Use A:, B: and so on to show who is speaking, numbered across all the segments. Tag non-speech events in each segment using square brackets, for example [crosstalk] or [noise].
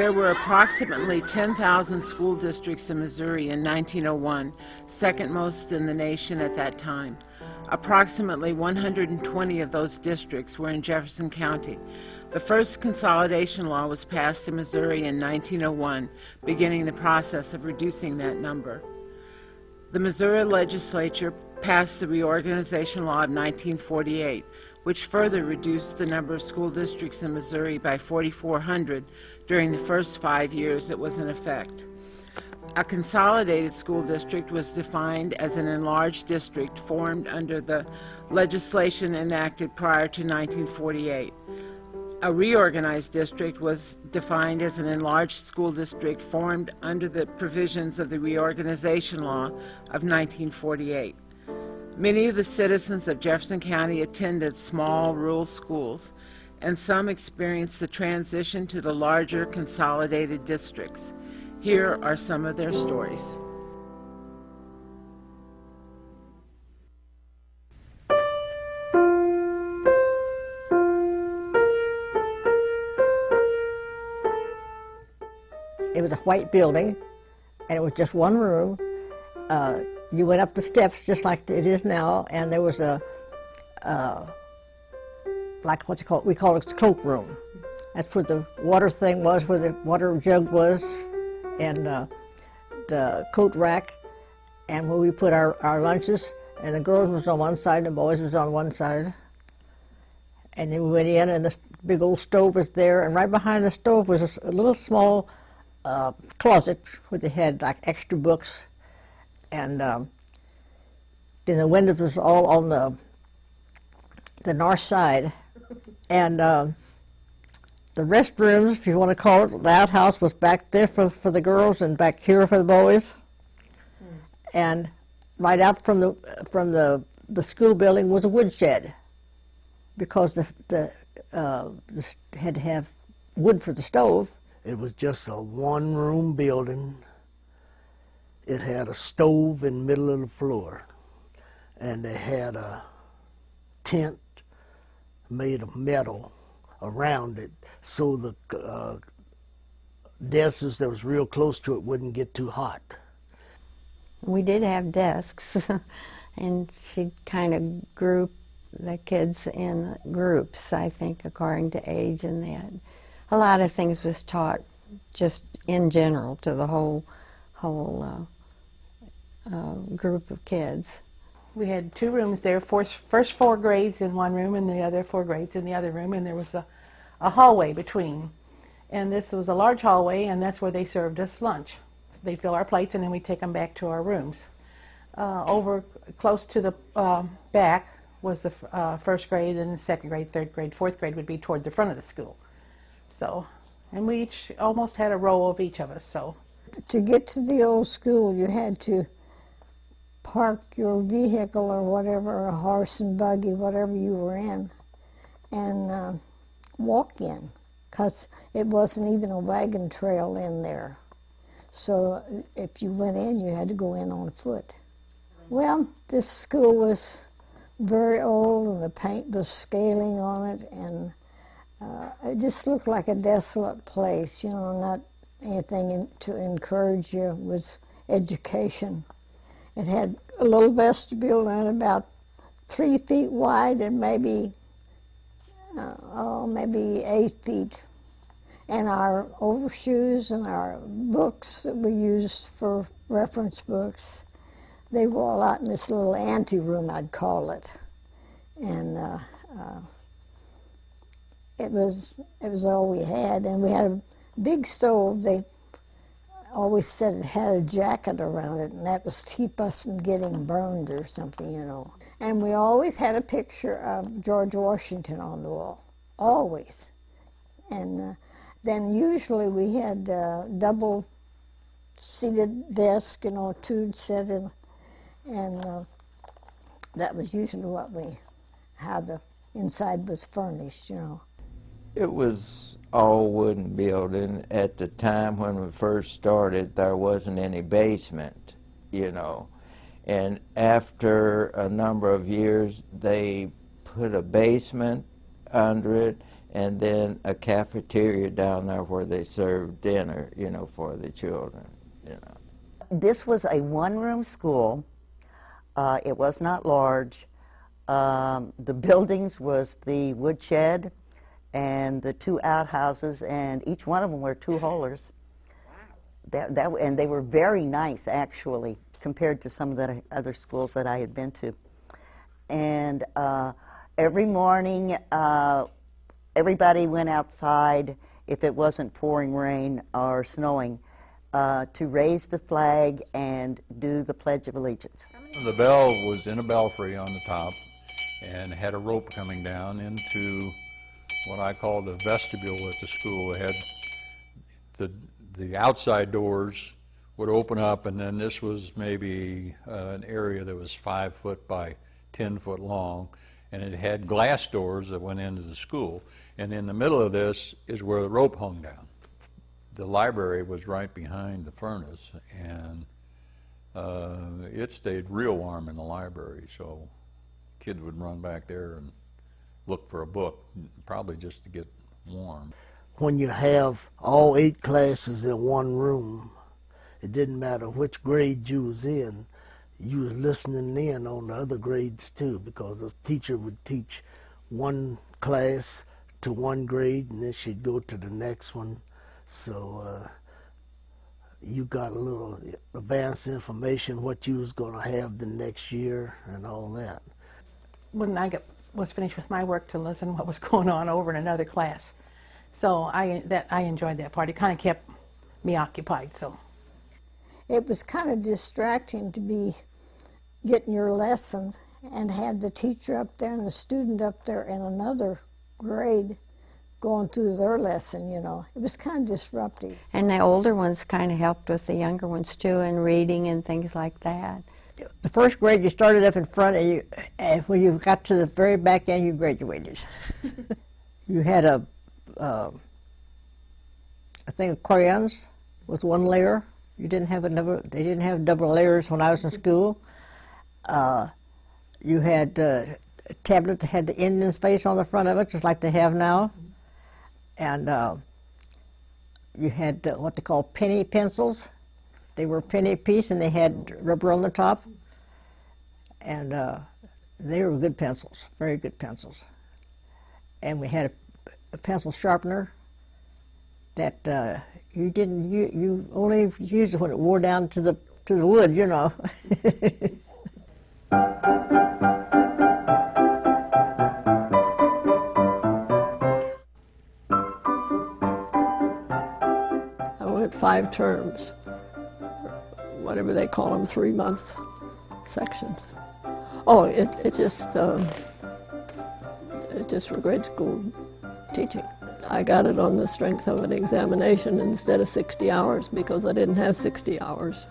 A: There were approximately 10,000 school districts in Missouri in 1901, second most in the nation at that time. Approximately 120 of those districts were in Jefferson County. The first consolidation law was passed in Missouri in 1901, beginning the process of reducing that number. The Missouri legislature passed the Reorganization Law of 1948, which further reduced the number of school districts in Missouri by 4,400 during the first five years it was in effect. A consolidated school district was defined as an enlarged district formed under the legislation enacted prior to 1948. A reorganized district was defined as an enlarged school district formed under the provisions of the Reorganization Law of 1948. Many of the citizens of Jefferson County attended small rural schools, and some experienced the transition to the larger consolidated districts. Here are some of their stories.
B: It was a white building, and it was just one room. Uh, you went up the steps just like it is now, and there was a, uh, like what's it called? We call it the cloak room. That's where the water thing was, where the water jug was, and uh, the coat rack, and where we put our, our lunches. And the girls was on one side, and the boys was on one side. And then we went in, and the big old stove was there, and right behind the stove was a, a little small uh, closet where they had like extra books, and um, then the windows was all on the the north side, and um, the restrooms, if you want to call it, the outhouse was back there for for the girls and back here for the boys, and right out from the from the the school building was a woodshed, because the the, uh, the had to have wood for the stove.
C: It was just a one room building. It had a stove in the middle of the floor. And they had a tent made of metal around it so the uh, desks that was real close to it wouldn't get too hot.
D: We did have desks, [laughs] and she kind of grouped the kids in groups, I think, according to age and that a lot of things was taught just in general to the whole whole uh, uh, group of kids.
E: We had two rooms there, first, first four grades in one room and the other four grades in the other room, and there was a, a hallway between. And this was a large hallway, and that's where they served us lunch. They'd fill our plates, and then we'd take them back to our rooms. Uh, over close to the uh, back was the uh, first grade, and the second grade, third grade, fourth grade would be toward the front of the school. So, and we each almost had a row of each of us. So,
F: to get to the old school, you had to park your vehicle or whatever, a horse and buggy, whatever you were in, and uh, walk in, because it wasn't even a wagon trail in there. So if you went in, you had to go in on foot. Well, this school was very old, and the paint was scaling on it, and uh, it just looked like a desolate place, you know, not anything in, to encourage you was education. It had a little vestibule and about three feet wide and maybe, uh, oh, maybe eight feet. And our overshoes and our books that we used for reference books, they were all out in this little anteroom, I'd call it. And uh, uh, it was it was all we had, and we had a big stove. They always said it had a jacket around it, and that was to keep us from getting burned or something, you know. And we always had a picture of George Washington on the wall, always. And uh, then usually we had uh, double seated desk, you know, two set in, and uh, that was usually what we, how the inside was furnished, you know.
G: It was all wooden building. At the time when we first started, there wasn't any basement, you know. And after a number of years, they put a basement under it, and then a cafeteria down there where they served dinner, you know, for the children, you know.
H: This was a one-room school. Uh, it was not large. Um, the buildings was the woodshed and the two outhouses, and each one of them were two holers. That, that, and they were very nice, actually, compared to some of the other schools that I had been to. And uh, every morning, uh, everybody went outside if it wasn't pouring rain or snowing uh, to raise the flag and do the Pledge of Allegiance.
I: The bell was in a belfry on the top and had a rope coming down into what I called the vestibule at the school. It had the, the outside doors would open up, and then this was maybe uh, an area that was five foot by 10 foot long, and it had glass doors that went into the school. And in the middle of this is where the rope hung down. The library was right behind the furnace, and uh, it stayed real warm in the library, so kids would run back there and look for a book, probably just to get warm.
C: When you have all eight classes in one room, it didn't matter which grade you was in, you was listening in on the other grades too, because the teacher would teach one class to one grade, and then she'd go to the next one. So uh, you got a little advanced information what you was going to have the next year and all that.
E: When I got, was finished with my work to listen what was [laughs] going on over in another class. So I, that, I enjoyed that part. It kind of kept me occupied. So
F: It was kind of distracting to be getting your lesson and had the teacher up there and the student up there in another grade going through their lesson, you know. It was kind of disruptive.
D: And the older ones kind of helped with the younger ones too, in reading and things like that.
B: The first grade, you started up in front, and, you, and when you got to the very back end, you graduated. [laughs] you had a, uh, a thing of crayons with one layer. You didn't have a double, they didn't have double layers when I was in school. Uh, you had uh, a tablet that had the Indian's face on the front of it, just like they have now. And uh, you had uh, what they call penny pencils. They were a penny piece and they had rubber on the top. And uh, they were good pencils, very good pencils. And we had a, a pencil sharpener that uh, you didn't, you, you only used it when it wore down to the, to the wood, you know. [laughs]
J: I went five terms, whatever they call them, three month sections. Oh, it, it just, um, it just for grade school teaching. I got it on the strength of an examination instead of 60 hours because I didn't have 60 hours.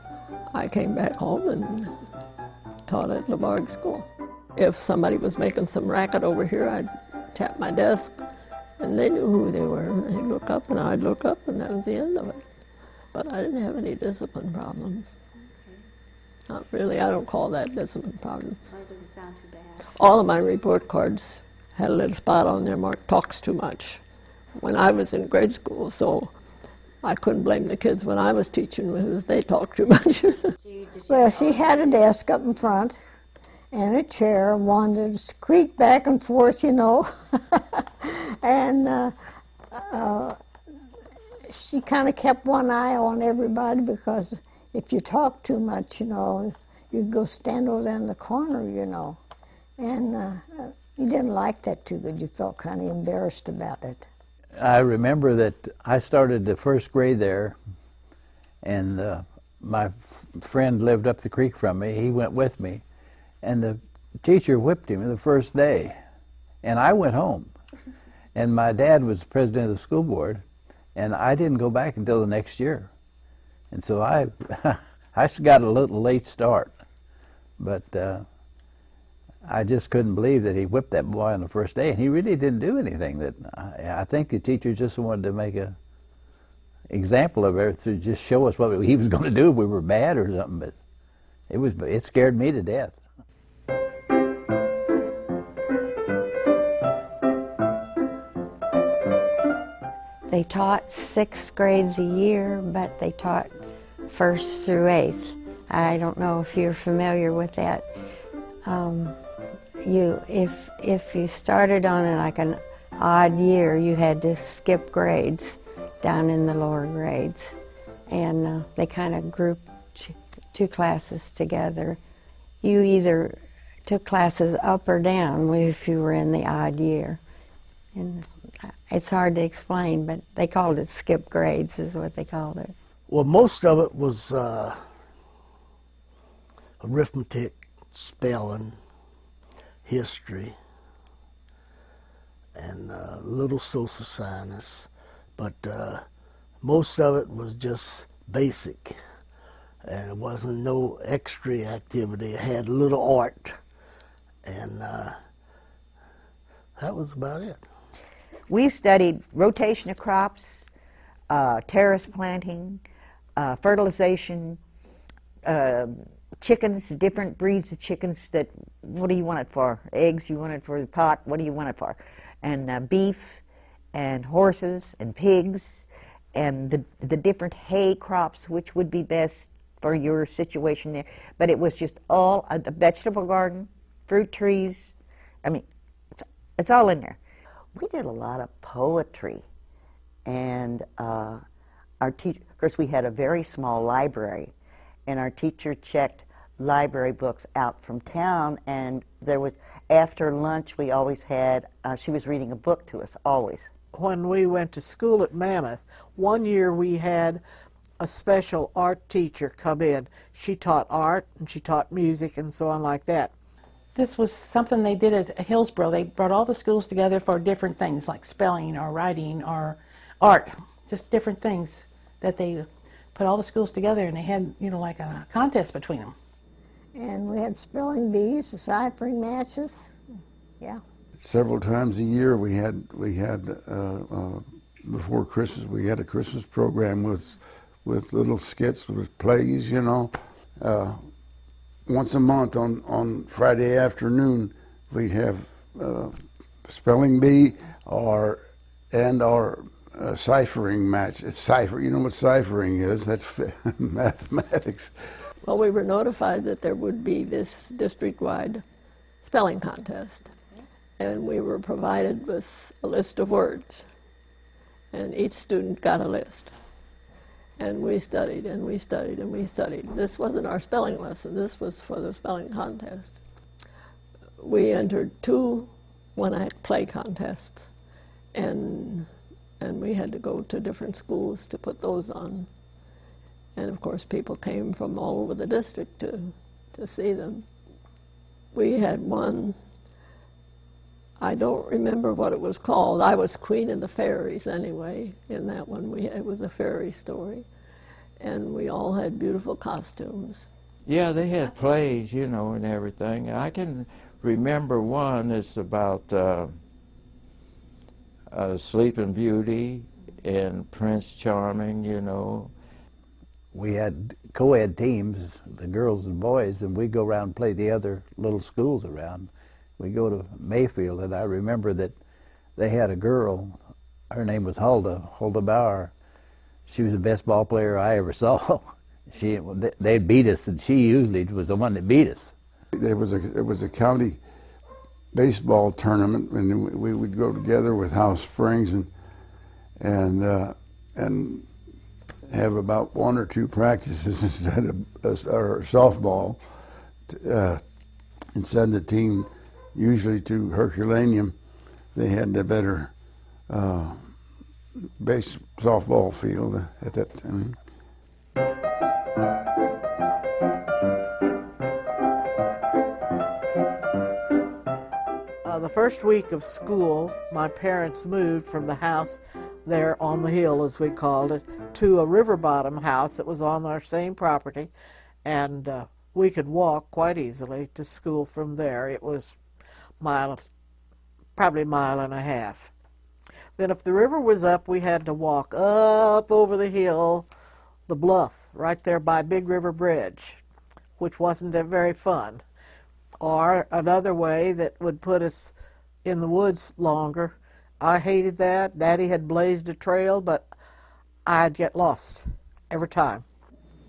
J: I came back home and taught at Labarge School. If somebody was making some racket over here, I'd tap my desk and they knew who they were. And they'd look up and I'd look up and that was the end of it. But I didn't have any discipline problems. Not really. I don't call that discipline problem.
K: Well, it doesn't sound too bad.
J: All of my report cards had a little spot on there marked talks too much when I was in grade school, so I couldn't blame the kids when I was teaching if they talked too much. [laughs]
F: Well, she had a desk up in front and a chair, wanted to creaked back and forth, you know. [laughs] and uh, uh, she kind of kept one eye on everybody because if you talk too much, you know, you'd go stand over there in the corner, you know. And uh, you didn't like that too good. You felt kind of embarrassed about it.
L: I remember that I started the first grade there, and uh, my friend lived up the creek from me. He went with me, and the teacher whipped him the first day, and I went home. And my dad was president of the school board, and I didn't go back until the next year. And so I, [laughs] I got a little late start, but uh, I just couldn't believe that he whipped that boy on the first day, and he really didn't do anything. That I, I think the teacher just wanted to make a example of it to just show us what he was [laughs] going to do if we were bad or something. But it was it scared me to death.
D: they taught six grades a year, but they taught first through eighth. I don't know if you're familiar with that. Um, you, if if you started on it like an odd year, you had to skip grades down in the lower grades, and uh, they kind of grouped two classes together. You either took classes up or down if you were in the odd year. And it's hard to explain, but they called it skip grades, is what they called it.
C: Well, most of it was uh, arithmetic, spelling, history, and a uh, little social science, but uh, most of it was just basic. And it wasn't no extra activity. It had a little art and uh, that was about it.
K: We studied rotation of crops, uh, terrace planting, uh, fertilization, uh, chickens, different breeds of chickens that, what do you want it for? Eggs, you want it for the pot, what do you want it for? And uh, beef, and horses, and pigs, and the, the different hay crops, which would be best for your situation there. But it was just all a, a vegetable garden, fruit trees. I mean, it's, it's all in there.
H: We did a lot of poetry, and uh, our teacher, of course, we had a very small library, and our teacher checked library books out from town, and there was, after lunch, we always had, uh, she was reading a book to us, always.
M: When we went to school at Mammoth, one year we had a special art teacher come in. She taught art and she taught music and so on like that.
E: This was something they did at Hillsboro. They brought all the schools together for different things like spelling or writing or art, just different things that they put all the schools together and they had, you know, like a contest between them.
F: And we had spelling bees, ciphering matches. Yeah.
N: Several times a year we had we had uh, uh, before Christmas we had a Christmas program with with little skits with plays, you know. Uh, once a month on, on Friday afternoon, we'd have uh, spelling bee or and our uh, ciphering match. It's cipher. You know what ciphering is? That's [laughs] mathematics.
J: Well, we were notified that there would be this district-wide spelling contest, and we were provided with a list of words, and each student got a list. And we studied and we studied and we studied. This wasn't our spelling lesson, this was for the spelling contest. We entered two one act play contests, and, and we had to go to different schools to put those on. And of course, people came from all over the district to, to see them. We had one, I don't remember what it was called. I was Queen of the Fairies anyway, in that one. We, it was a fairy story and we all had beautiful costumes.
G: Yeah, they had plays, you know, and everything. I can remember one. It's about uh, uh, Sleeping Beauty and Prince Charming, you know.
L: We had co-ed teams, the girls and boys, and we'd go around and play the other little schools around. We go to Mayfield, and I remember that they had a girl. Her name was Hulda, Hulda Bauer, she was the best ball player I ever saw. [laughs] she they beat us, and she usually was the one that beat us.
N: There was a there was a county baseball tournament, and we would go together with House Springs and and uh, and have about one or two practices [laughs] instead of uh, or softball, uh, and send the team usually to Herculaneum. They had the better. Uh, base softball field at that time.
M: Uh, the first week of school, my parents moved from the house there on the hill, as we called it, to a river bottom house that was on our same property, and uh, we could walk quite easily to school from there. It was mile, probably a mile and a half. Then if the river was up, we had to walk up over the hill, the bluff, right there by Big River Bridge, which wasn't very fun. Or another way that would put us in the woods longer, I hated that. Daddy had blazed a trail, but I'd get lost every time.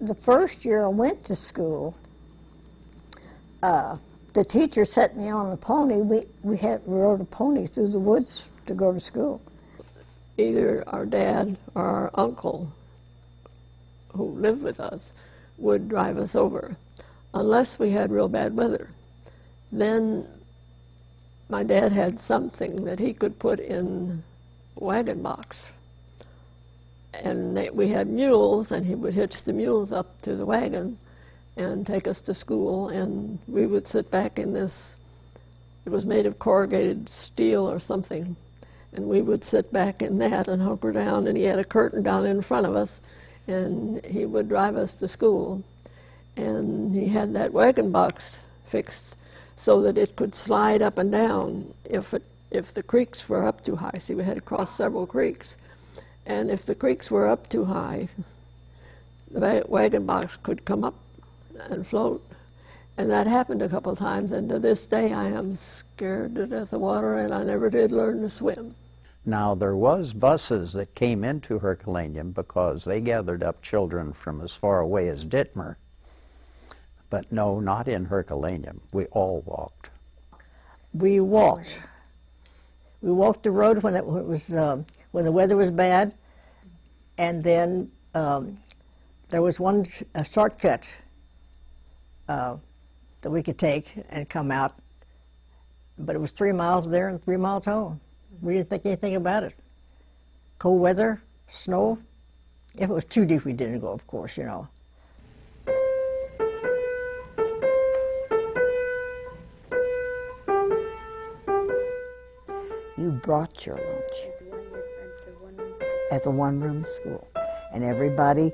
F: The first year I went to school, uh, the teacher set me on a pony. We, we had we rode a pony through the woods to go to school.
J: Either our dad or our uncle, who lived with us, would drive us over, unless we had real bad weather. Then my dad had something that he could put in a wagon box. And they, we had mules, and he would hitch the mules up to the wagon and take us to school, and we would sit back in this, it was made of corrugated steel or something, and we would sit back in that and hunker down, and he had a curtain down in front of us, and he would drive us to school. And he had that wagon box fixed so that it could slide up and down if, it, if the creeks were up too high. See, we had to cross several creeks. And if the creeks were up too high, the wagon box could come up and float. And that happened a couple of times, and to this day I am scared to death of water, and I never did learn to swim.
O: Now, there was buses that came into Herculaneum because they gathered up children from as far away as Dittmer. But no, not in Herculaneum. We all walked.
B: We walked. We walked the road when it was uh, when the weather was bad, and then um, there was one a shortcut uh, that we could take and come out. But it was three miles there and three miles home. We didn't think anything about it. Cold weather, snow. If it was too deep, we didn't go, of course, you know.
K: Brought your lunch at the one room school. And everybody,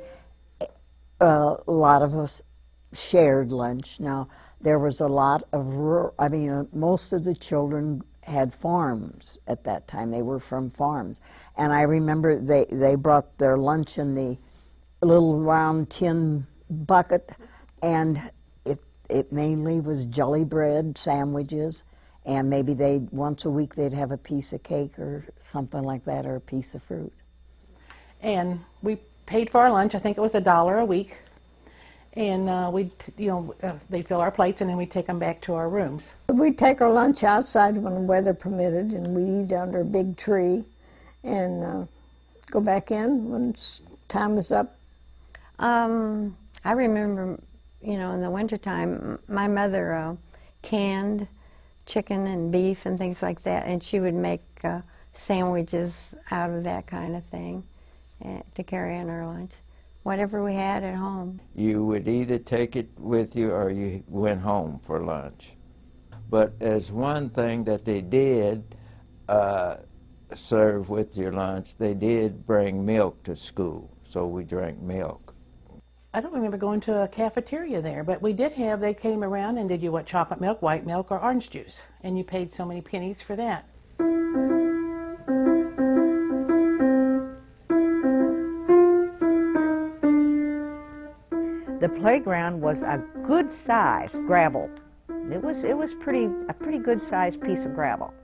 K: a lot of us shared lunch. Now, there was a lot of rural, I mean, uh, most of the children had farms at that time. They were from farms. And I remember they, they brought their lunch in the little round tin bucket, and it, it mainly was jelly bread, sandwiches, and maybe they once a week they'd have a piece of cake or something like that, or a piece of fruit.
E: And we paid for our lunch. I think it was a dollar a week and uh, we'd, you know, uh, they'd fill our plates and then we'd take them back to our rooms.
F: We'd take our lunch outside when the weather permitted, and we'd eat under a big tree and uh, go back in when time was up.
D: Um, I remember, you know, in the wintertime, my mother uh, canned chicken and beef and things like that, and she would make uh, sandwiches out of that kind of thing uh, to carry in our lunch whatever we had at home.
G: You would either take it with you or you went home for lunch. But as one thing that they did uh, serve with your lunch, they did bring milk to school, so we drank milk.
E: I don't remember going to a cafeteria there, but we did have, they came around and did you want chocolate milk, white milk, or orange juice? And you paid so many pennies for that.
K: The playground was a good size gravel. It was it was pretty a pretty good sized piece of gravel.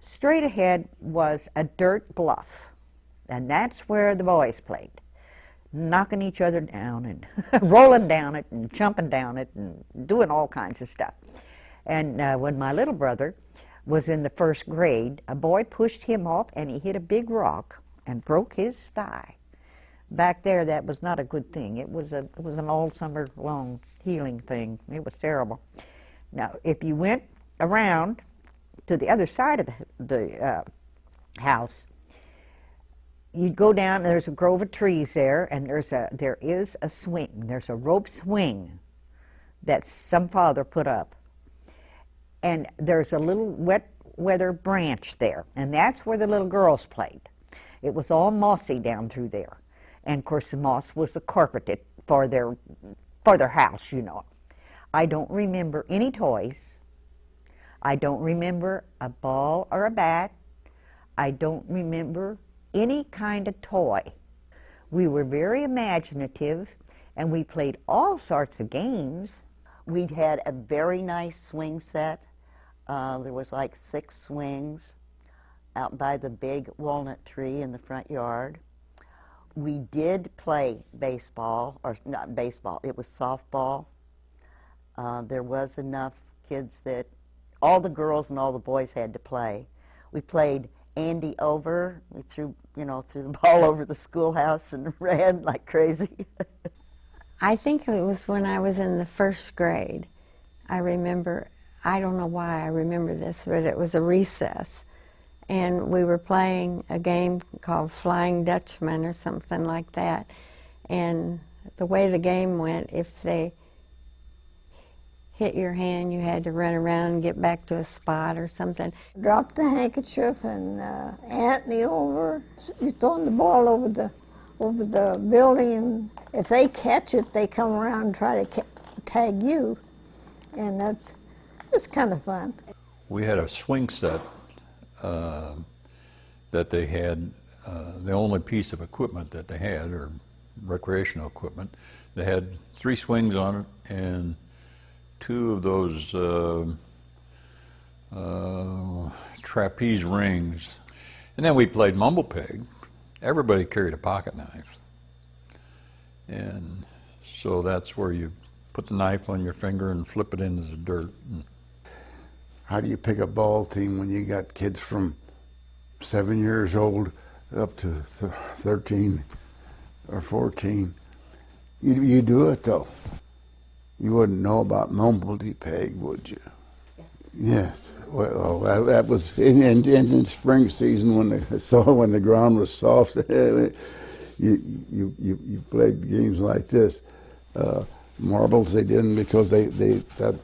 K: Straight ahead was a dirt bluff, and that's where the boys played, knocking each other down and [laughs] rolling down it and jumping down it and doing all kinds of stuff. And uh, when my little brother was in the first grade, a boy pushed him off and he hit a big rock and broke his thigh back there that was not a good thing. It was a it was an all summer long healing thing. It was terrible. Now, if you went around to the other side of the, the uh, house, you'd go down. There's a grove of trees there, and there's a there is a swing. There's a rope swing that some father put up, and there's a little wet weather branch there, and that's where the little girls played. It was all mossy down through there and of course the moss was the carpeted for their for their house, you know. I don't remember any toys. I don't remember a ball or a bat. I don't remember any kind of toy. We were very imaginative and we played all sorts of games.
H: We had a very nice swing set. Uh, there was like six swings. out by the big walnut tree in the front yard. We did play baseball, or not baseball, it was softball. Uh, there was enough kids that all the girls and all the boys had to play. We played Andy over. We threw, you know, threw the [laughs] ball over the schoolhouse and [laughs] ran like crazy.
D: I think it was when I was in the first grade. I remember, I don't know why I remember this, but it was a recess. And we were playing a game called Flying Dutchman or something like that. And the way the game went, if they hit your hand, you had to run around and get back to a spot or something.
F: Drop the handkerchief and uh, Anthony over. You're throwing the ball over the over the building, and if they catch it, they come around and try to tag you, and that's it's kind of fun.
I: We had a swing set uh, that they had. Uh, the only piece of equipment that they had, or recreational equipment, they had three swings on it and two of those uh, uh, trapeze rings. And then we played Mumble Pig. Everybody carried a pocket knife. And so that's where you put the knife on your finger and flip it into the dirt.
N: How do you pick a ball team when you got kids from seven years old up to th 13 or 14? You, you do it though. You wouldn't know about Mumbledy Peg, would you? Yes. Well, that, that was in, in, in, spring season when the [laughs] so when the ground was soft. [laughs] you, you you you played games like this. Uh, marbles they didn't because they they that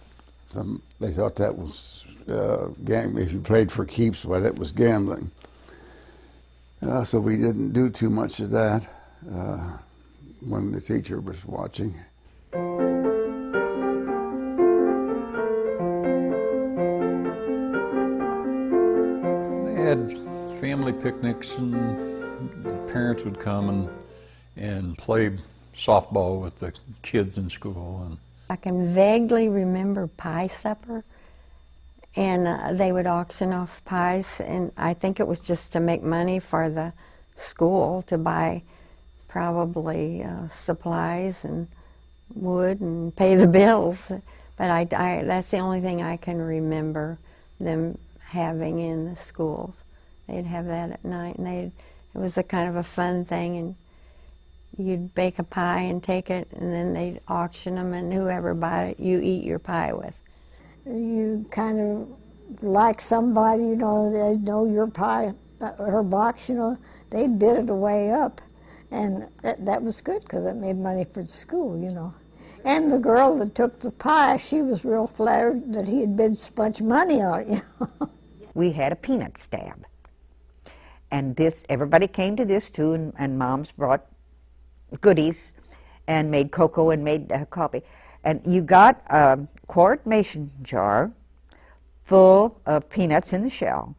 N: some they thought that was uh. If you played for keeps, well, that was gambling. Uh, so we didn't do too much of that uh, when the teacher was watching.
I: Had family picnics and parents would come and and play softball with the kids in school and
D: I can vaguely remember pie supper and uh, they would auction off pies and I think it was just to make money for the school to buy probably uh, supplies and wood and pay the bills. But I, I, that's the only thing I can remember them having in the schools they'd have that at night, and they it was a kind of a fun thing, and you'd bake a pie and take it, and then they'd auction them, and whoever bought it, you eat your pie with.
F: You kind of like somebody, you know, they know your pie, uh, her box, you know, they bid it away up, and that, that was good because it made money for the school, you know. And the girl that took the pie, she was real flattered that he had bid so much money on it. You know? [laughs]
K: we had a peanut stab and this everybody came to this too and, and moms brought goodies and made cocoa and made uh, coffee. And you got a quart mason jar full of peanuts in the shell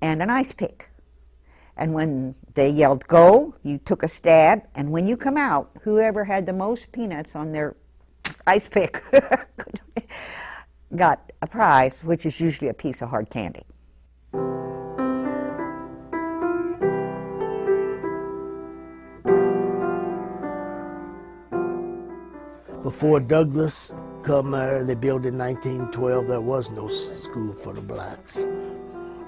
K: and an ice pick. And when they yelled go you took a stab and when you come out whoever had the most peanuts on their ice pick [laughs] got a prize which is usually a piece of hard candy
C: Before Douglas come there, they built in 1912, there was no school for the blacks.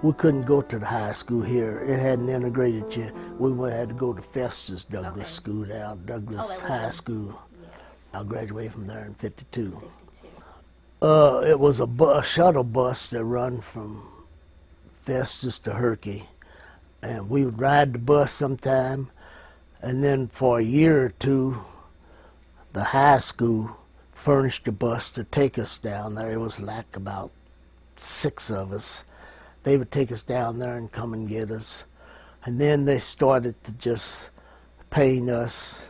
C: We couldn't go to the high school here. It hadn't integrated yet. We had to go to Festus Douglas okay. School down, Douglas oh, High School. Yeah. I graduated from there in 52. Uh, it was a, bus, shuttle bus that run from Festus to Herky. And we would ride the bus sometime. And then for a year or two, the high school furnished a bus to take us down there. It was like about six of us. They would take us down there and come and get us. And then they started to just paying us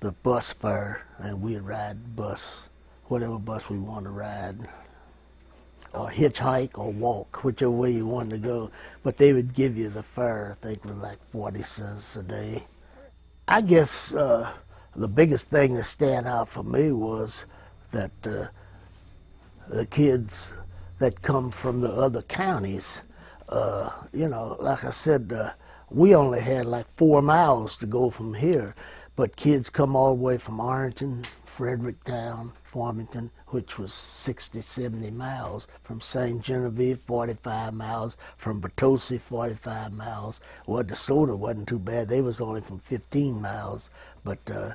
C: the bus fare, and we'd ride bus, whatever bus we want to ride, or hitchhike or walk, whichever way you wanted to go. But they would give you the fare, I think, was like 40 cents a day. I guess uh, the biggest thing that stand out for me was that uh, the kids that come from the other counties uh, you know, like I said, uh, we only had like four miles to go from here, but kids come all the way from Arlington, Fredericktown, Farmington, which was 60, 70 miles, from St. Genevieve, 45 miles, from Potosi, 45 miles. Well, DeSoto wasn't too bad. They was only from 15 miles, but uh,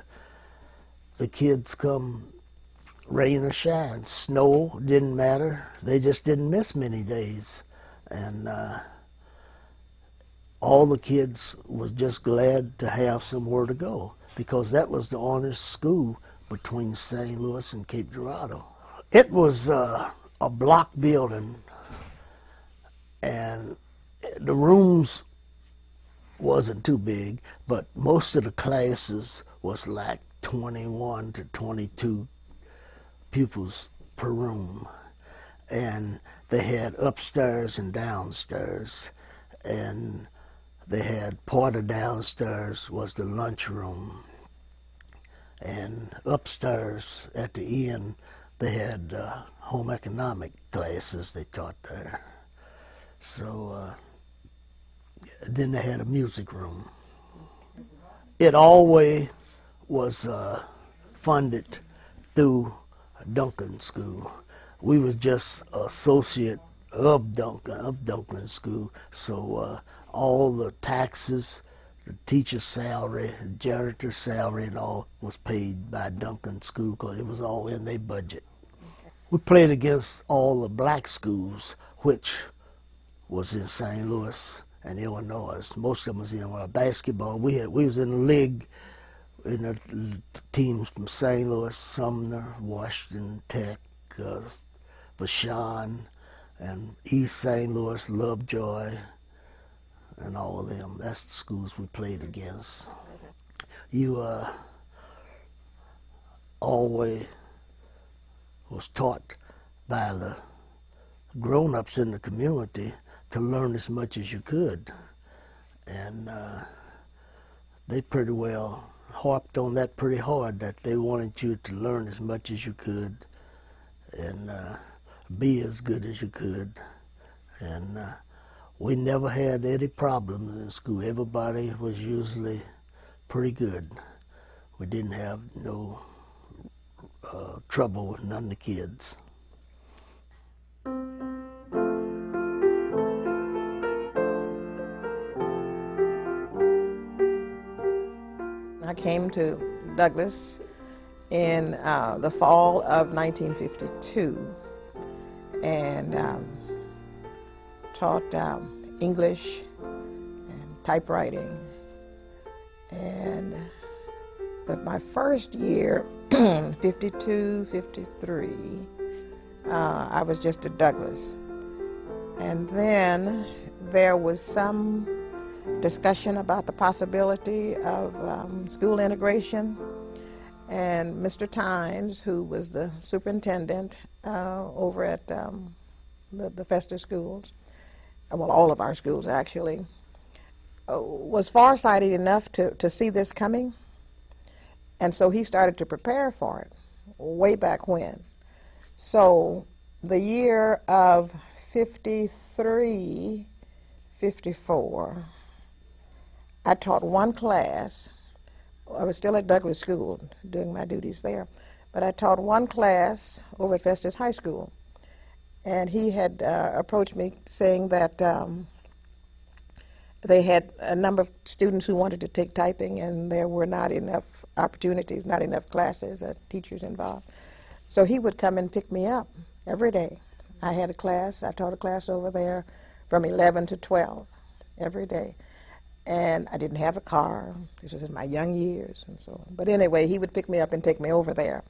C: the kids come rain or shine, snow, didn't matter. They just didn't miss many days. And uh, all the kids was just glad to have somewhere to go because that was the honors school between St. Louis and Cape Girardeau. It was uh, a block building, and the rooms wasn't too big, but most of the classes was like 21 to 22 pupils per room. And they had upstairs and downstairs. And they had part of downstairs was the lunchroom and upstairs at the end, they had uh, home economic classes they taught there. So uh, then they had a music room. It always was uh, funded through Duncan School. We was just associate of Duncan of Duncan School, so uh, all the taxes the teacher's salary, the janitor's salary, and all was paid by Duncan School because it was all in their budget. We played against all the black schools, which was in St. Louis and Illinois. Most of them was in uh, basketball. We had we was in the league in the teams from St. Louis, Sumner, Washington Tech, uh, and East St. Louis, Lovejoy, and all of them. That's the schools we played against. You uh, always was taught by the grown-ups in the community to learn as much as you could. And uh, they pretty well harped on that pretty hard, that they wanted you to learn as much as you could and uh, be as good as you could. And uh, we never had any problems in school. Everybody was usually pretty good. We didn't have no uh, trouble with none of the kids.
P: I came to Douglas in uh, the fall of 1952 and um, taught um, English and typewriting. And but my first year, [clears throat] 52, 53, uh, I was just at Douglas. And then there was some discussion about the possibility of um, school integration. And Mr. Tynes, who was the superintendent uh, over at um, the, the Festus schools, well, all of our schools actually, uh, was farsighted enough to, to see this coming. And so he started to prepare for it way back when. So the year of 53, 54, I taught one class. I was still at Douglas School doing my duties there, but I taught one class over at Festus High School and he had uh, approached me saying that um, they had a number of students who wanted to take typing, and there were not enough opportunities, not enough classes, uh, teachers involved. So he would come and pick me up every day. I had a class, I taught a class over there from 11 to 12 every day. And I didn't have a car. This was in my young years and so on. But anyway, he would pick me up and take me over there.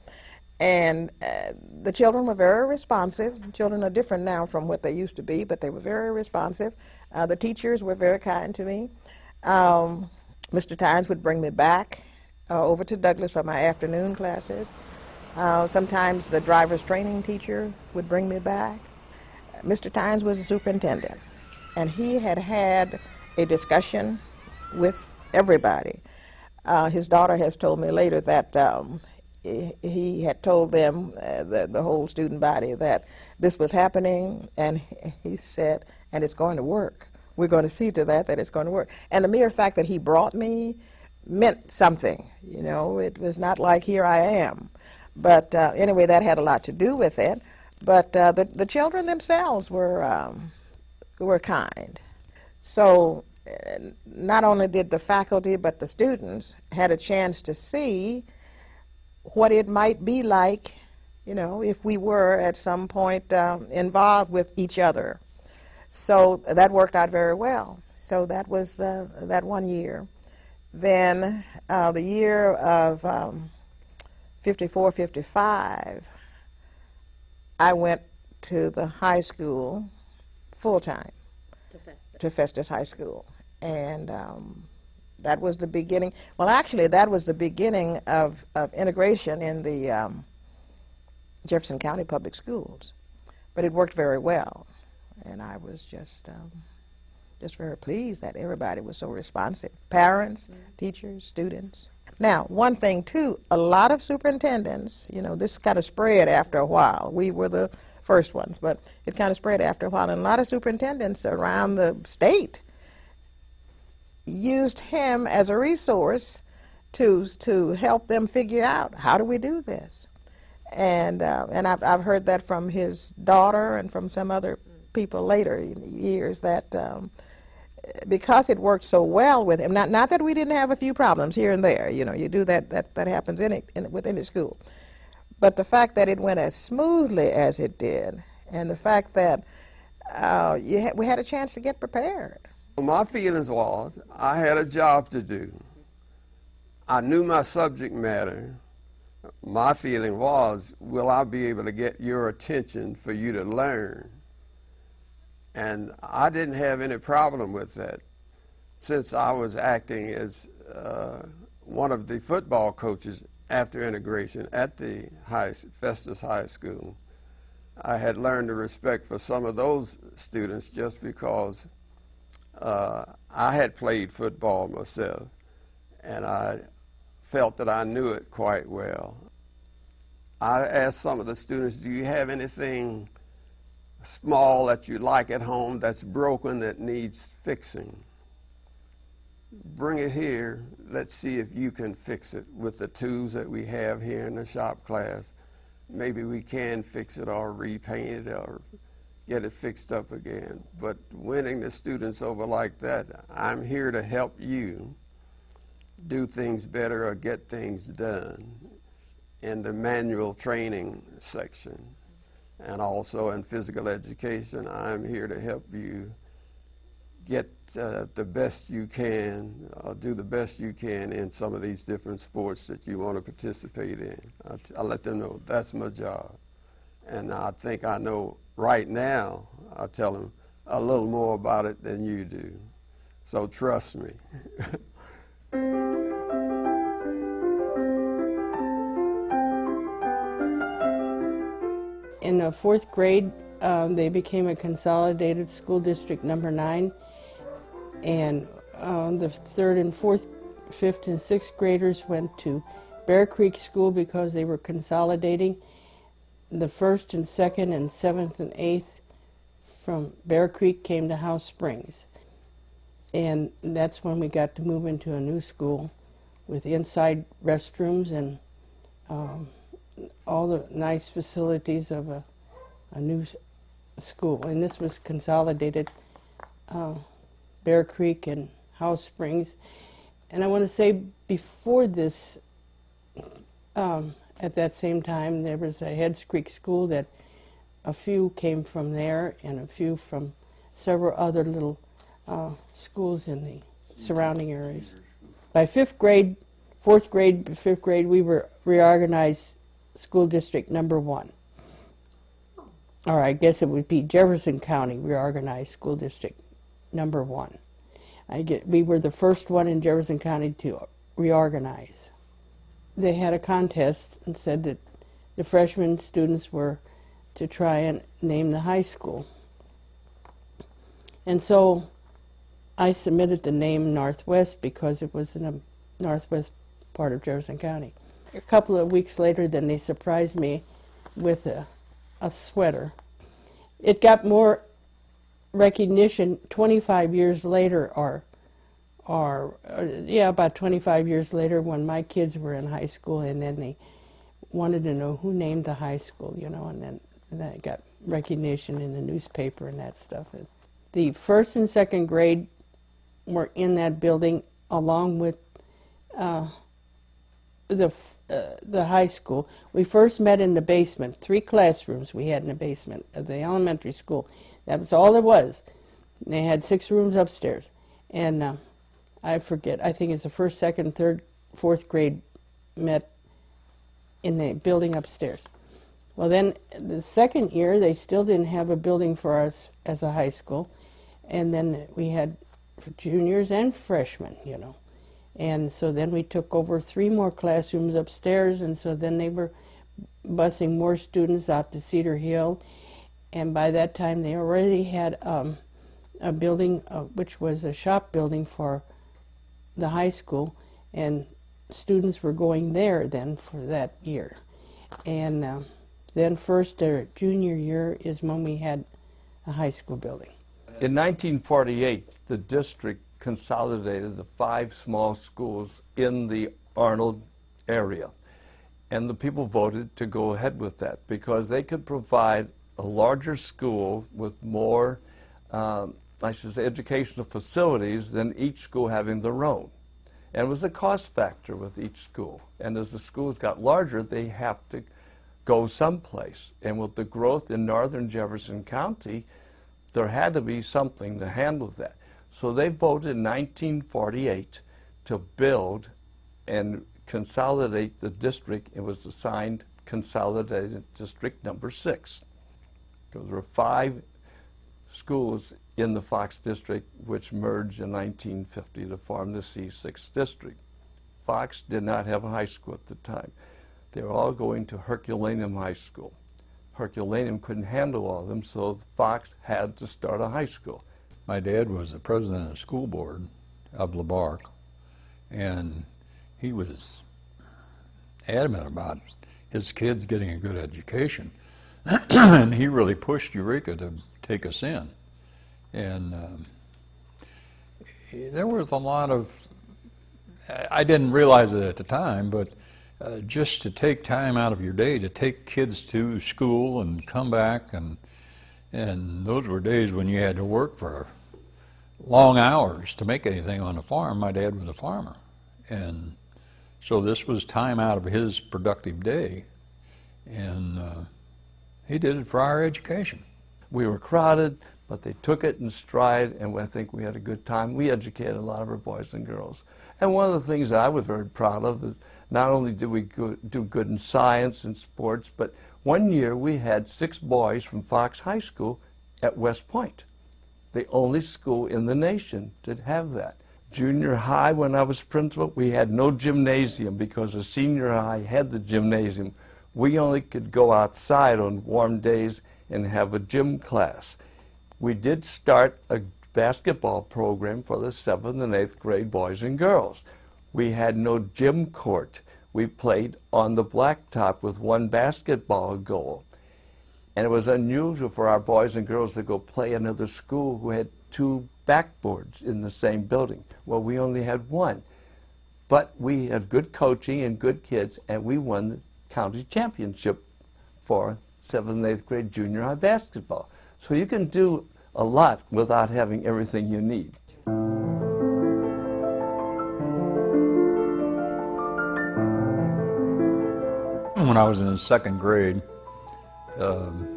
P: And uh, the children were very responsive. Children are different now from what they used to be, but they were very responsive. Uh, the teachers were very kind to me. Um, Mr. Tynes would bring me back uh, over to Douglas for my afternoon classes. Uh, sometimes the driver's training teacher would bring me back. Mr. Tynes was the superintendent, and he had had a discussion with everybody. Uh, his daughter has told me later that um, he, had told them, uh, the, the whole student body, that this was happening, and he said, and it's going to work. We're going to see to that that it's going to work. And the mere fact that he brought me meant something. You know, it was not like here I am. But uh, anyway, that had a lot to do with it. But uh, the, the children themselves were, um, were kind. So not only did the faculty, but the students had a chance to see what it might be like, you know, if we were at some point uh, involved with each other. So that worked out very well. So that was uh, that one year. Then uh, the year of um, 54, 55, I went to the high school full time, to Festus. to Festus High School. And um, that was the beginning. Well, actually, that was the beginning of, of integration in the um, Jefferson County Public Schools. But it worked very well. And I was just, um, just very pleased that everybody was so responsive parents, mm-hmm. teachers, students. Now, one thing too, a lot of superintendents, you know, this kind of spread after a while. We were the first ones, but it kind of spread after a while. And a lot of superintendents around the state used him as a resource to, to help them figure out how do we do this. And, uh, and I've, I've heard that from his daughter and from some other people later in years that um, because it worked so well with him, not, not that we didn't have a few problems here and there, you know, you do that, that, that happens in, it, in within the school. But the fact that it went as smoothly as it did, and the fact that uh, ha we had a chance to get prepared.
Q: My feelings was I had a job to do. I knew my subject matter. My feeling was, will I be able to get your attention for you to learn? And I didn't have any problem with that since I was acting as uh, one of the football coaches after integration at the high, Festus High School. I had learned the respect for some of those students just because uh, I had played football myself and I felt that I knew it quite well. I asked some of the students, do you have anything small that you like at home that's broken that needs fixing. Bring it here. Let's see if you can fix it with the tools that we have here in the shop class. Maybe we can fix it or repaint it or get it fixed up again. But winning the students over like that, I'm here to help you do things better or get things done in the manual training section and also in physical education. I'm here to help you get uh, the best you can, uh, do the best you can in some of these different sports that you want to participate in. I, let them know that's my job. And I think I know right now, I tell them a little more about it than you do. So trust me. [laughs]
R: in the fourth grade, um, they became a consolidated school district number nine, and um, the third and fourth, fifth and sixth graders went to Bear Creek School because they were consolidating. The first and second and seventh and eighth from Bear Creek came to House Springs. And that's when we got to move into a new school with inside restrooms and um, all the nice facilities of a, a new school. And this was consolidated uh, Bear Creek and House Springs. And I want to say before this, um, at that same time, there was a Heads Creek school that a few came from there and a few from several other little uh, schools in the surrounding areas. By fifth grade, fourth grade, fifth grade, we were reorganized school district number one. Or I guess it would be Jefferson County reorganized school district number one. I get, we were the first one in Jefferson County to reorganize. They had a contest and said that the freshman students were to try and name the high school. And so I submitted the name Northwest because it was in a northwest part of Jefferson County. A couple of weeks later, then they surprised me with a, a sweater. It got more recognition 25 years later, or, or uh, yeah, about 25 years later when my kids were in high school, and then they wanted to know who named the high school, you know, and then, and got recognition in the newspaper and that stuff. The first and second grade were in that building along with uh, the uh, the high school. We first met in the basement. Three classrooms we had in the basement of the elementary school. That was all there was. They had six rooms upstairs, and uh, I forget. I think it's the first, second, third, fourth grade met in the building upstairs. Well, then the second year they still didn't have a building for us as a high school, and then we had juniors and freshmen, you know. And so then we took over three more classrooms upstairs, and so then they were busing more students out to Cedar Hill. And by that time, they already had um, a building, uh, which was a shop building for the high school, and students were going there then for that year. And uh, then, first, their junior year is when we had a high school building.
S: In 1948, the district consolidated the five small schools in the Arnold area. And the people voted to go ahead with that because they could provide a larger school with more, um, I should say, educational facilities than each school having their own. And it was a cost factor with each school. And as the schools got larger, they have to go someplace. And with the growth in northern Jefferson County, there had to be something to handle that. So they voted in 1948 to build and consolidate the district. It was assigned Consolidated District Number Six. There were five schools in the Fox District which merged in 1950 to form the C6 District. Fox did not have a high school at the time. They were all going to Herculaneum High School. Herculaneum couldn't handle all of them, so Fox had to start a high school.
I: My dad was the president of the school board of La Barque, and he was adamant about his kids getting a good education. [clears throat] and he really pushed Eureka to take us in. And um, there was a lot of, I didn't realize it at the time, but uh, just to take time out of your day to take kids to school and come back and and those were days when you had to work for long hours to make anything on the farm. My dad was a farmer. And so this was time out of his productive day. And uh, he did it for our education.
S: We were crowded, but they took it in stride, and I think we had a good time. We educated a lot of our boys and girls. And one of the things I was very proud of is not only did we go, do good in science and sports, but one year we had six boys from Fox High School at West Point the only school in the nation to have that. Junior high, when I was principal, we had no gymnasium because the senior high had the gymnasium. We only could go outside on warm days and have a gym class. We did start a basketball program for the seventh and eighth grade boys and girls. We had no gym court. We played on the blacktop with one basketball goal. And it was unusual for our boys and girls to go play another school who had two backboards in the same building. Well, we only had one. But we had good coaching and good kids, and we won the county championship for seventh and eighth grade junior high basketball. So you can do a lot without having everything you need.
I: When I was in the second grade, um,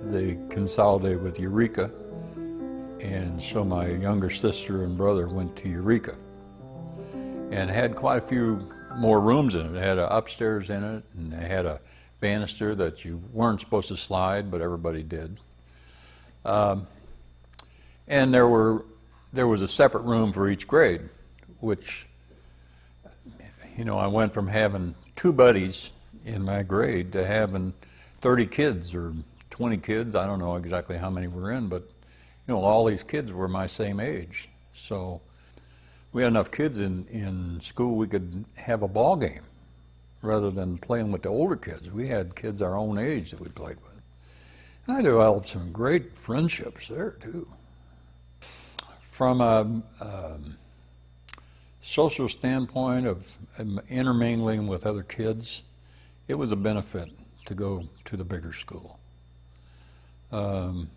I: they consolidated with Eureka, and so my younger sister and brother went to Eureka, and had quite a few more rooms in it. It had an upstairs in it, and it had a banister that you weren't supposed to slide, but everybody did. Um, and there were there was a separate room for each grade, which you know I went from having two buddies in my grade to having 30 kids or 20 kids. I don't know exactly how many were in, but you know, all these kids were my same age. So we had enough kids in, in school we could have a ball game rather than playing with the older kids. We had kids our own age that we played with. I developed some great friendships there too. From a, a social standpoint of intermingling with other kids, it was a benefit to go to the bigger school. Um,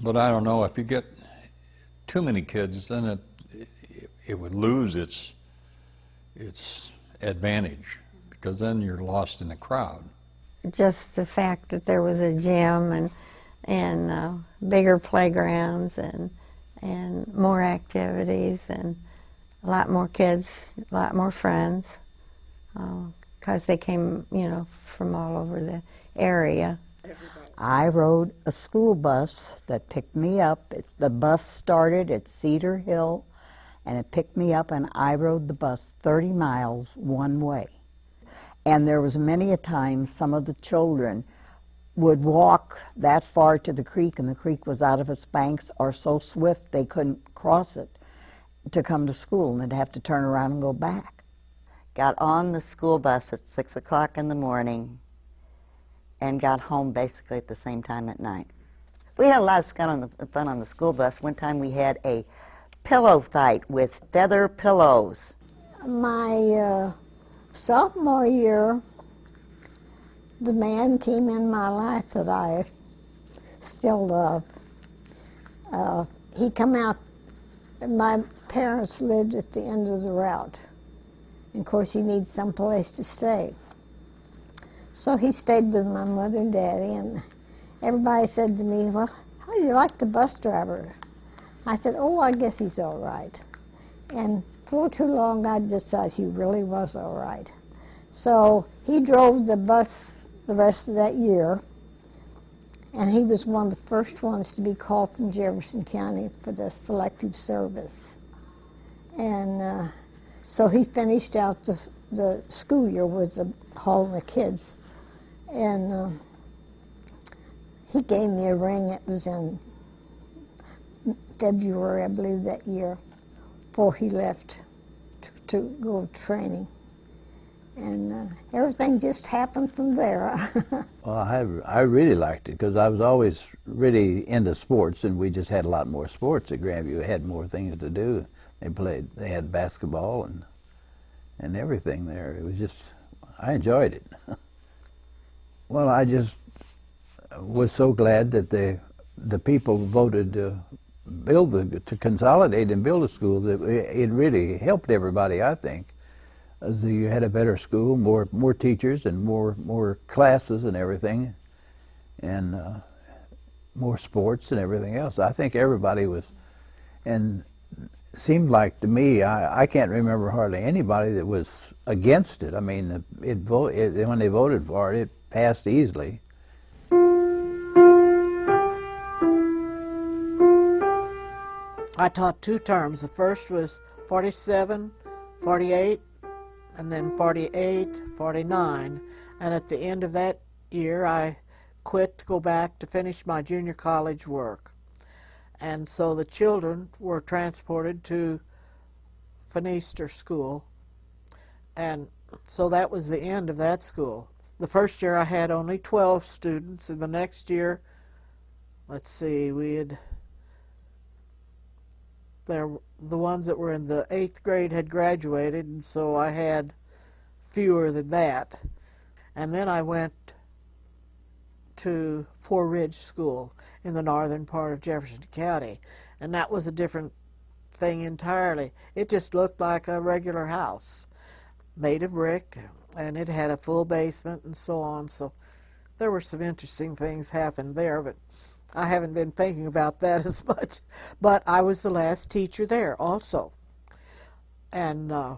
I: but I don't know if you get too many kids, then it it would lose its its advantage because then you're lost in the crowd.
D: Just the fact that there was a gym and and uh, bigger playgrounds and and more activities and a lot more kids, a lot more friends, because uh, they came, you know, from all over the area.
T: I rode a school bus that picked me up. It, the bus started at Cedar Hill, and it picked me up, and I rode the bus 30 miles one way. And there was many a time some of the children would walk that far to the creek, and the creek was out of its banks, or so swift they couldn't cross it to come to school, and they'd have to turn around and go back.
H: Got on the school bus at 6 o'clock in the morning and got home basically at the same time at night. We had a lot of fun on the, fun on the school bus. One time we had a pillow fight with feather pillows.
F: My uh, sophomore year, the man came in my life that I still love. Uh, he come out, my parents lived at the end of the route. And of course, he needs some place to stay. So he stayed with my mother and daddy, and everybody said to me, well, how do you like the bus driver? I said, oh, I guess he's all right. And for too long, I decided he really was all right. So he drove the bus the rest of that year, and he was one of the first ones to be called from Jefferson County for the selective service. And uh, so he finished out the, the school year with the hauling the kids. And uh, he gave me a ring. It was in February, I believe, that year, before he left to, to go training. And uh, everything just happened from there. [laughs]
L: well, I, I really liked it because I was always really into sports, and we just had a lot more sports at Grandview. We had more things to do. They played, they had basketball and and everything there. It was just, I enjoyed it. [laughs] Well, I just was so glad that the the people voted build the to consolidate and build a school. That it really helped everybody. I think, as you had a better school, more more teachers, and more more classes and everything, and uh, more sports and everything else. I think everybody was, and seemed like to me, I, I can't remember hardly anybody that was against it. I mean, it, vote, it when they voted for it, it passed easily.
M: I taught two terms. The first was 47, 48, and then 48, 49. And at the end of that year, I quit to go back to finish my junior college work. And so the children were transported to Fenestra School. And so that was the end of that school. The first year I had only 12 students, and the next year, let's see, we had there the ones that were in the eighth grade had graduated, and so I had fewer than that. And then I went to Four Ridge School in the northern part of Jefferson County, and that was a different thing entirely. It just looked like a regular house made of brick, and it had a full basement and so on. So there were some interesting things happened there, but I haven't been thinking about that [laughs] as much. But I was the last teacher there also. And uh,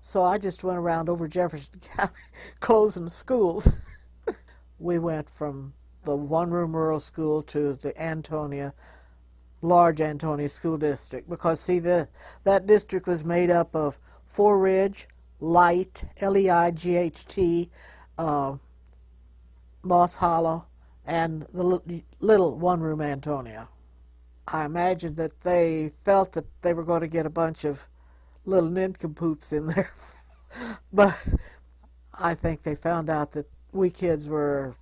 M: so I just went around over Jefferson [laughs] County closing schools. [laughs] we went from the one room rural school to the Antonia, large Antonia school district because see the that district was made up of Four Ridge, Leight, L-E-I-G-H-T, uh, Moss Hollow, and the little one-room Antonia. I imagine that they felt that they were going to get a bunch of little nincompoops in there [laughs] but I think they found out that we kids were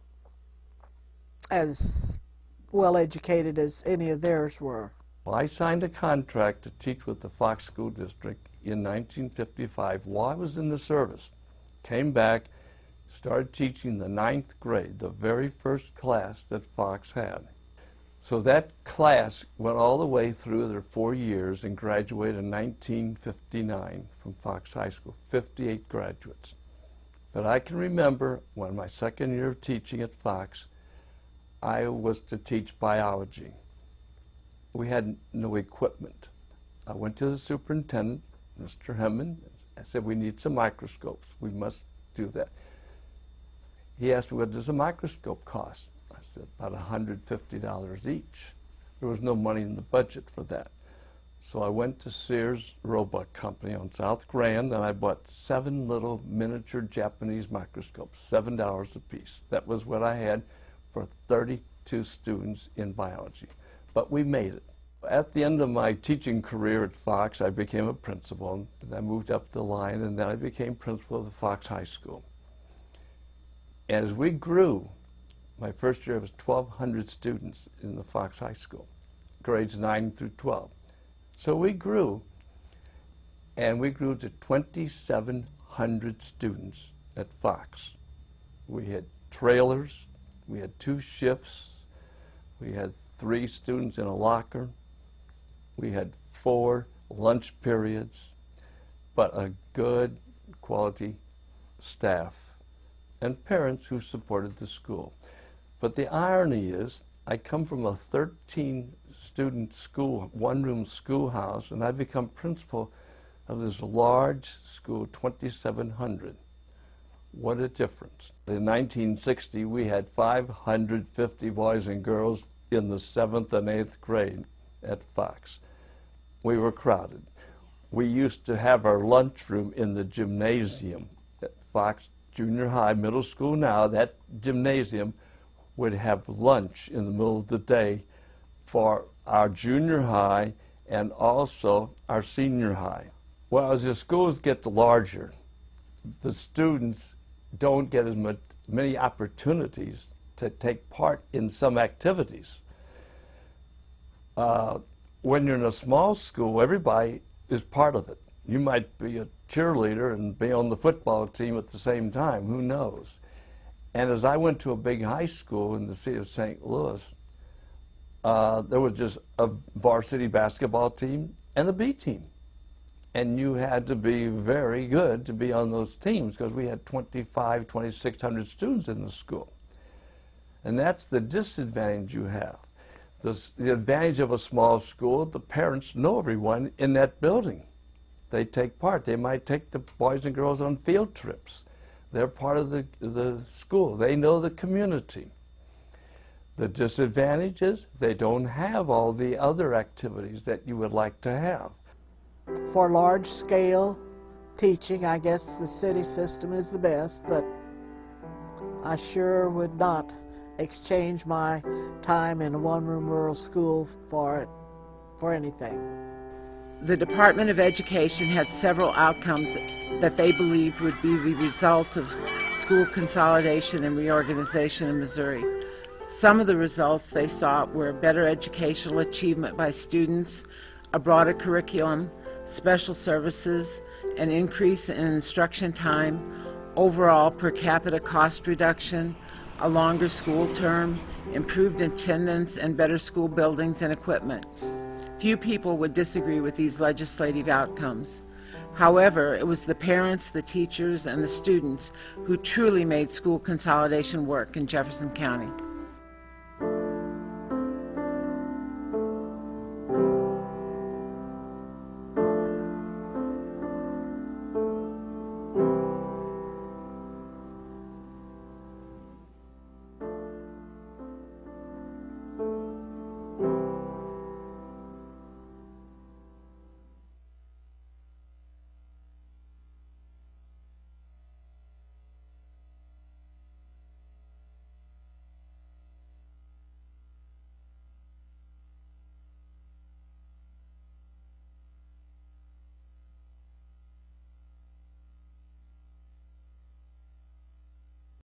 M: as well educated as any of theirs were.
S: Well, I signed a contract to teach with the Fox School District in 1955 while I was in the service. Came back, started teaching the ninth grade, the very first class that Fox had. So that class went all the way through their four years and graduated in 1959 from Fox High School, 58 graduates. But I can remember when my second year of teaching at Fox, I was to teach biology. We had no equipment. I went to the superintendent, Mr. Hemmon. I said, we need some microscopes. We must do that. He asked me, what does a microscope cost? I said, about $150 each. There was no money in the budget for that. So I went to Sears Roebuck Company on South Grand and I bought seven little miniature Japanese microscopes, $7 a piece. That was what I had for 32 students in biology. But we made it. At the end of my teaching career at Fox, I became a principal, and I moved up the line, and then I became principal of the Fox High School. And as we grew, my first year was 1,200 students in the Fox High School, grades 9 through 12. So we grew, and we grew to 2,700 students at Fox. We had trailers, we had two shifts, we had three students in a locker, we had four lunch periods, but a good quality staff and parents who supported the school. But the irony is, I come from a 13 student school, one room schoolhouse, and I become principal of this large school, 2,700. What a difference. In 1960, we had 550 boys and girls in the seventh and eighth grade at Fox. We were crowded. We used to have our lunchroom in the gymnasium at Fox Junior High, middle school now. That gymnasium would have lunch in the middle of the day for our junior high and also our senior high. Well, as the schools get larger, the students don't get as much, many opportunities to take part in some activities. Uh, when you're in a small school, everybody is part of it. You might be a cheerleader and be on the football team at the same time. Who knows? And as I went to a big high school in the city of St. Louis, uh, there was just a varsity basketball team and a B team. And you had to be very good to be on those teams because we had 25, 2,600 students in the school. And that's the disadvantage you have. The, the advantage of a small school, the parents know everyone in that building. They take part. They might take the boys and girls on field trips. They're part of the, the school. They know the community. The disadvantage is they don't have all the other activities that you would like to have.
M: For large scale teaching, I guess the city system is the best, but I sure would not exchange my time in a one room rural school for it for anything.
A: The Department of Education had several outcomes that they believed would be the result of school consolidation and reorganization in Missouri. Some of the results they sought were better educational achievement by students, a broader curriculum, special services, an increase in instruction time, overall per capita cost reduction, a longer school term, improved attendance, and better school buildings and equipment. Few people would disagree with these legislative outcomes. However, it was the parents, the teachers, and the students who truly made school consolidation work in Jefferson County.